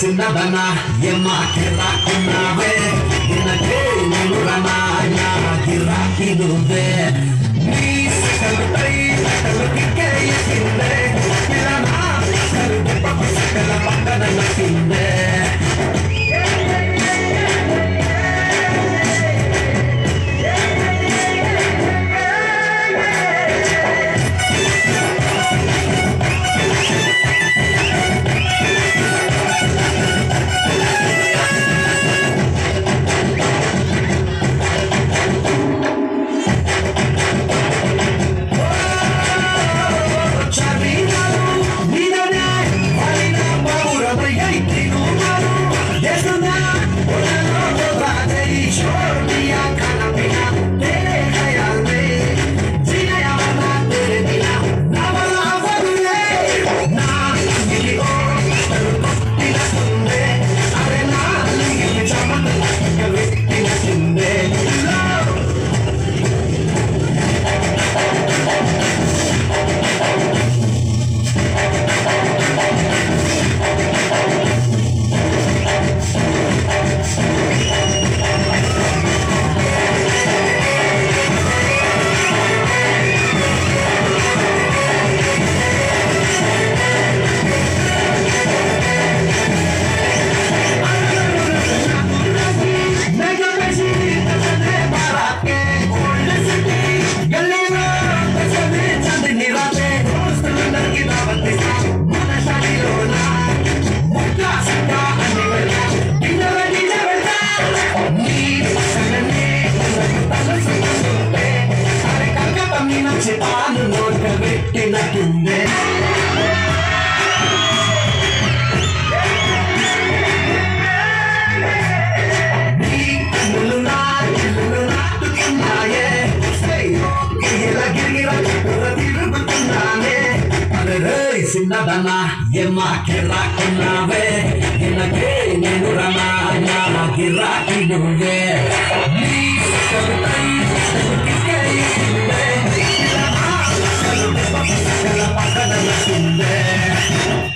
சின்னவனா எம்மா கிராக்கினாவே எனக்கு நினுரனா யா கிராக்கினுவே நீ சகத்தை வச்சு தான் நோக்க வெட்டி நட்டுந்தேன் சின்னதனா எம்மா கேரா கண்ணாவே se la pasan la.